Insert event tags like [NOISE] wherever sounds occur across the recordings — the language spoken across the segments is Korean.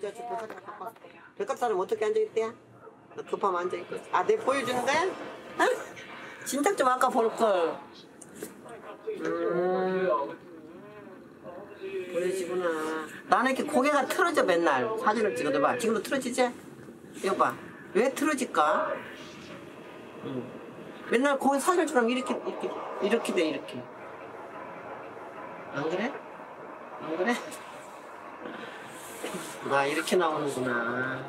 저집 백화점 바꿔. 백합 사람 어떻게 앉아있대? 급하면 앉아있고. 아, 내 보여주는데? 진작 좀 아까 볼걸. 음. 보여지구나. 나는 이렇게 고개가 틀어져 맨날 사진을 찍어도 봐. 지금도 틀어지지? 이거 봐. 왜 틀어질까? 음. 맨날 고개 찍으면 이렇게 이렇게 이렇게 돼 이렇게. 안 그래? 안 그래? 나 이렇게 나오는구나.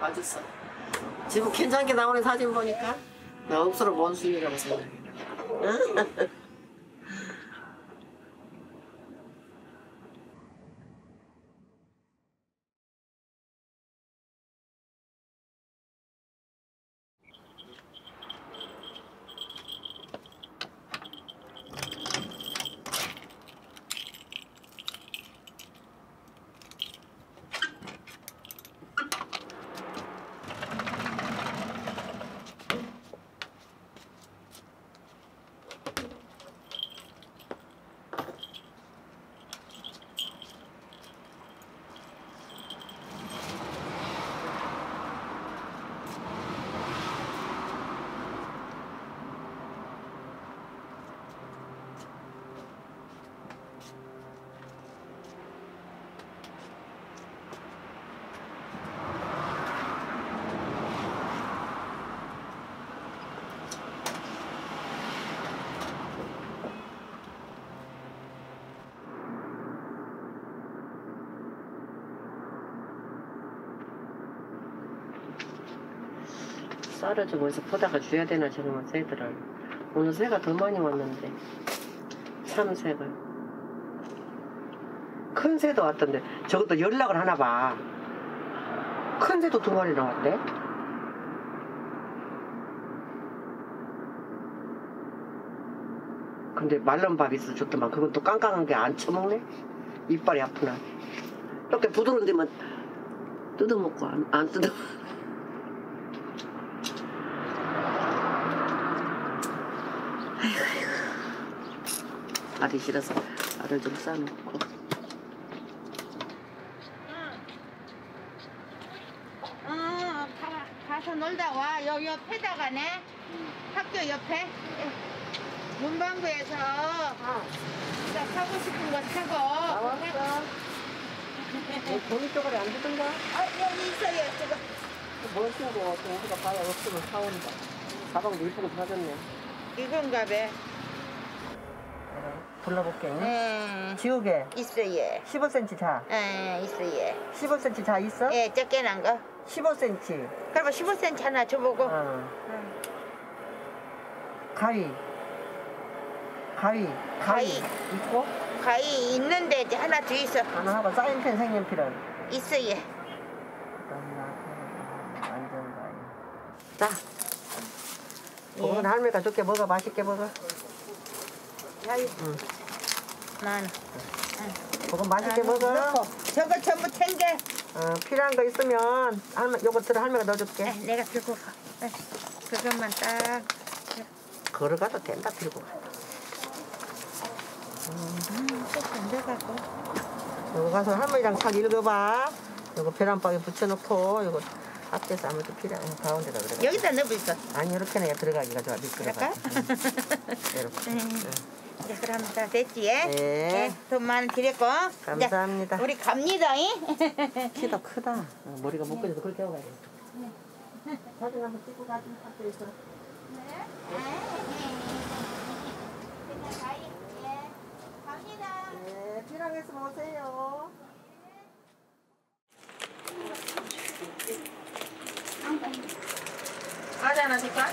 맞았어. 지금 괜찮게 나오는 사진 보니까 나 억수로 원숭이라고 생각해. 응? 썰어주고 해서 보다가 줘야 되나 저놈의 새들을 오늘 새가 더 많이 왔는데. 참새가. 큰 새도 왔던데. 저것도 연락을 하나 봐큰 새도 두 마리 나왔대. 근데 말른 밥 있어 줬더만. 그건 또 깡깡한 게 안 처먹네? 이빨이 아프나. 이렇게 부드러운 데만 뜯어먹고 안, 안 뜯어 알이 싫어서 알을 좀 싸놓고 어, 가, 가서 놀다 와. 여 옆에다가네. 학교 옆에. 예. 문방구에서 진짜 사고 싶은 거 사고. 나왔어 종이 쪼가리 안 주던가? 아, 여기 있어요, 저거. 뭘 신고 동수가 봐야 없으면 사온다 가방도 이쁘게 사줬네 이건가 봐. 불러볼게 예. 지우개 있어요. 15cm 자 예, 있어요. 15cm 자 있어? 예, 적게 난 거. 15cm 그리고 15cm 하나 줘보고. 어. 응. 가위 가위 가위 가위. 있고 가위 있는데 이제 하나 더 있어. 하나 하고 사인펜 색연필은. 완전 가위 자 오늘 할머니가 좋게 먹어 맛있게 먹어 야이. 응. 나는. 그거 맛있게 먹어 넣고. 저거 전부 챙겨. 어, 필요한 거 있으면 할머니 요거 들어 할머니가 넣어줄게 예, 내가 들고 가. 예, 그것만 딱. 걸어가도 된다 들고 가 음, 돼갖고. 요거 가서 할머니랑 잘 읽어봐 요거 계란빵에 붙여놓고 요거 앞에서 아무도 필요한 어, 가운데다 들어가 여기다 넣어보있어. 아니 이렇게 내가 들어가기가 좋아 그럴까? 이렇게 음. 이제 그럼 다 됐지? 예? 네. 예, 돈 많이 드렸고. 감사합니다. 이제 우리 갑니다. 잉? [LAUGHS] 키도 크다 어, 머리가 묶여져서 그렇게 하고 가야 돼 사진 한번 찍고 가지 학교에서. 예. 네거 있으면 오세요 과자 하나 줄까?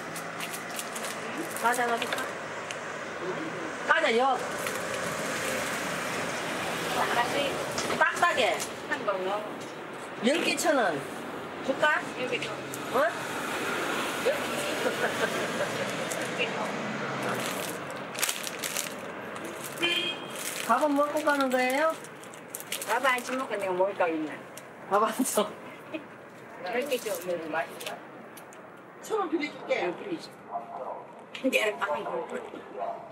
과자 하나 줄까? 과자 요 하나씩 딱딱해 한 걸로 10개 천 원. 줄까? 여기 좀 어? 밥은 먹고 가는 거예요? 밥 안심 먹고 내가 먹을 거 있나 밥안 줘. 이렇게 좀 맛있어 천원 좀 빌려줄게. 내일 밤에 천 원하고 300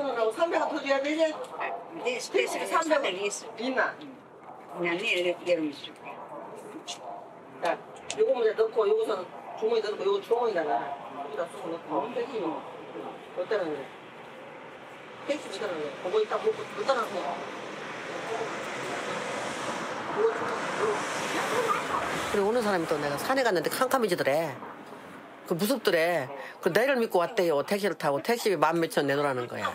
원더 줘야 되지? 내 스페이스가 300원 있어. 있나? 그냥 내일 내일 줄게. 야, 요거 먼저 넣고 요거서는 주머니 넣고 요거 주머니다가 여기다 쓰고 넣고 하면 되지 뭐. 어떠는 거야? 택시 어떠는 거야? 그거 이따 먹고 어떠는 거야? 그리고 오는 사람이 또 내가 산에 갔는데 캄캄해지더래. 그 무섭더래. 그 내를 믿고 왔대요. 택시를 타고 택시비 만 몇천 내놓으라는 거야.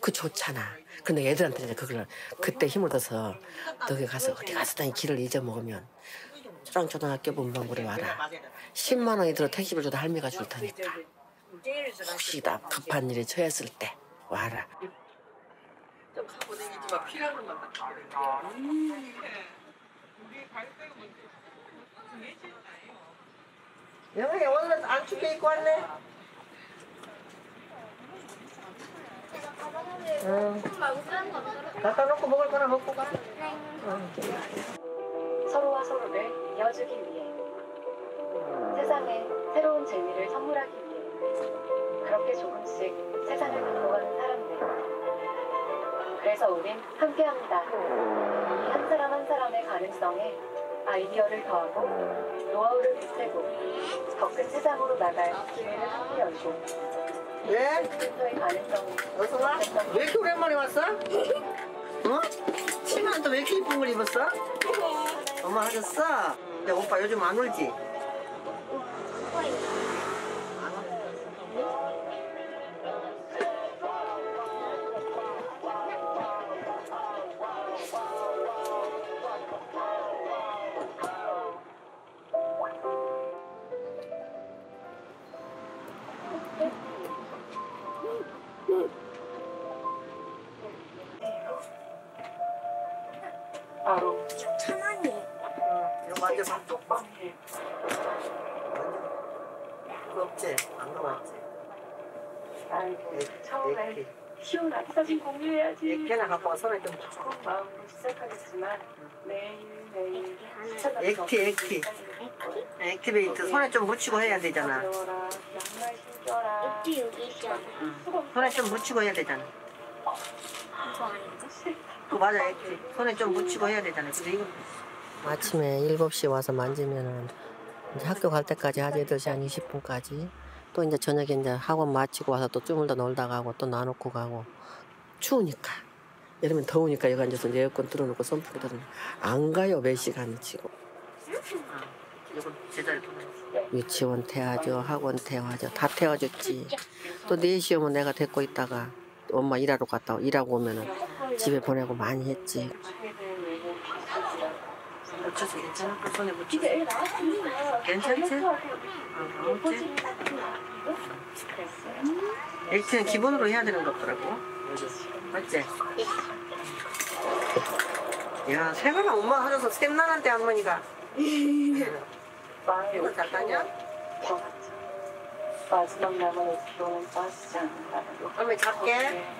그 좋잖아. 근데 애들한테 그걸 그때 힘을 얻어서 너기 가서 어디 가서다니 길을 잊어먹으면 초랑초등학교 문방구에 와라. 10만 원이 들어 택시비를 줘도 할미가 줄 테니까. 혹시 나 급한 일에 처했을 때 와라. 좀 필요한 것만 영희 오늘은 안 춥게 입고 왔네? 응. 갖다 놓고 먹을 거나 먹고 가. 서로와 서로를 이어주기 위해 세상에 새로운 재미를 선물하기 위해 그렇게 조금씩 세상을 바꿔가는 사람들 그래서 우린 함께합니다 이한 사람 한 사람의 가능성에 아이디어를 더하고 노하우를 보태고 더큰 세상으로 나갈 기회를 함께 열고 왜? 부터의 가능성이 어서 와. 왜 이렇게 오랜만에 왔어? 어? 치마는 또 왜 이렇게 이쁜 걸 입었어? 엄마 하셨어? 야 오빠 요즘 안 울지? 바로 이거 만져봐. 그거 없지? 안 가봤지? 아이고 애- 처음에 애기. 시원하게 사진 공유해야지 애기나 갖고 와 손에 좀 조금 마음으로 시작하겠지만 매일매일 액티, 액티. 액티베이트 손에 좀 묻히고 해야 되잖아. 배워라, 양말 신겨라 여기 있잖아. 손에 좀 묻히고 해야 되잖아. 그 맞아, 액티. 손에 좀 묻히고 해야 되잖아. 근데 이거 아침에 7시에 와서 만지면은 이제 학교 갈 때까지 하지 8시 한 20분까지. 또 이제 저녁에 이제 학원 마치고 와서 또좀더 놀다 가고 또 놔놓고 가고. 추우니까. 여름엔 더우니까 여기 앉아서 이제 에어컨 틀어놓고 선풍기 틀어놓고 안 가요 몇 시간을 치고. 이거 제자리 유치원 태워줘 학원 태워줘 다 태워줬지. 또 4시 오면 내가 데리고 있다가 또 엄마 일하러 갔다 오- 일하고 오면은 집에 보내고 많이 했지 괜찮아? 손에 괜찮지? 어, 그렇지? 액티는 기본으로 해야 되는 것 같더라고 맞지? 야 세번나 엄마 하셔서 샘난한데 할머니가 이거 잘 따냐? 마지막 남은 5km는 빠지지 않는다 할머니 작게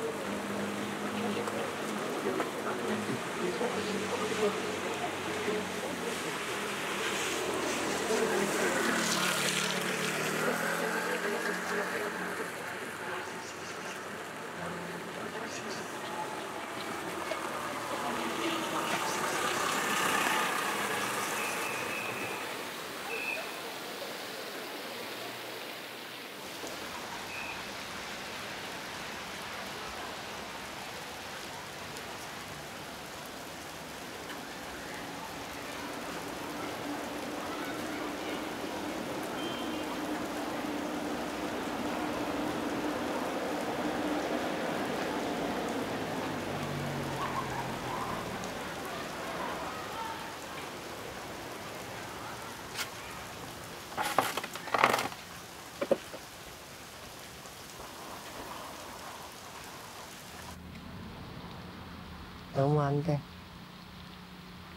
안 돼.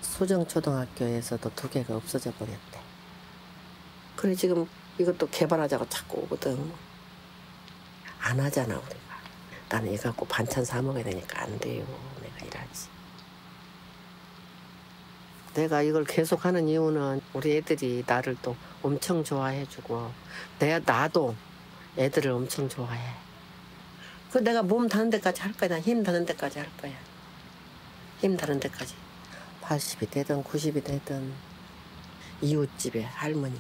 소정초등학교에서도 두 개가 없어져 버렸대. 그래 지금 이것도 개발하자고 자꾸 오거든. 안 하잖아 우리가. 나는 이거 갖고 반찬 사 먹어야 되니까 안 돼요. 내가 일하지. 내가 이걸 계속 하는 이유는 우리 애들이 나를 또 엄청 좋아해주고 내 나도 애들을 엄청 좋아해. 그 내가 몸 닿는 데까지 할 거야. 난힘 닿는 데까지 할 거야. 힘 닿는 데까지. 80이 되든 90이 되든 이웃집에 할머니